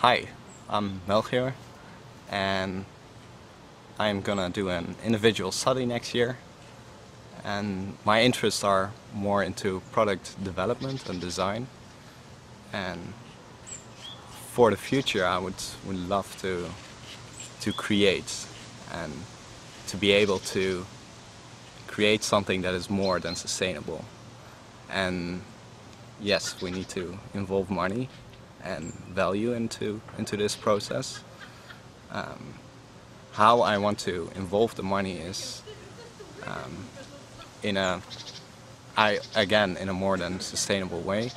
Hi, I'm Melchior and I'm gonna do an individual study next year. And my interests are more into product development and design. And for the future I would, would love to to create and to be able to create something that is more than sustainable. And yes we need to involve money and value into into this process. Um, how I want to involve the money is um, in a I again in a more than sustainable way.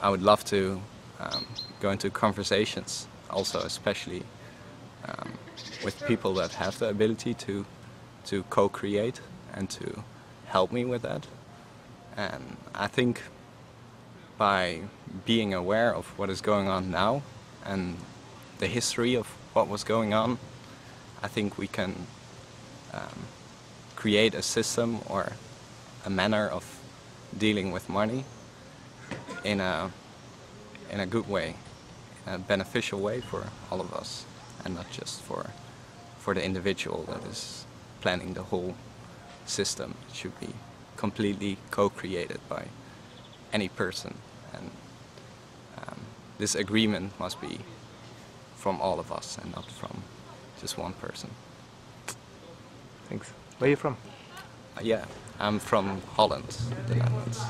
I would love to um, go into conversations also especially um, with people that have the ability to to co-create and to help me with that. And I think by being aware of what is going on now and the history of what was going on I think we can um, create a system or a manner of dealing with money in a in a good way, a beneficial way for all of us, and not just for for the individual that is planning the whole system. It should be completely co-created by any person, and um, this agreement must be from all of us and not from just one person. Thanks. Where are you from? Uh, yeah, I'm from Holland, the Netherlands.